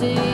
see.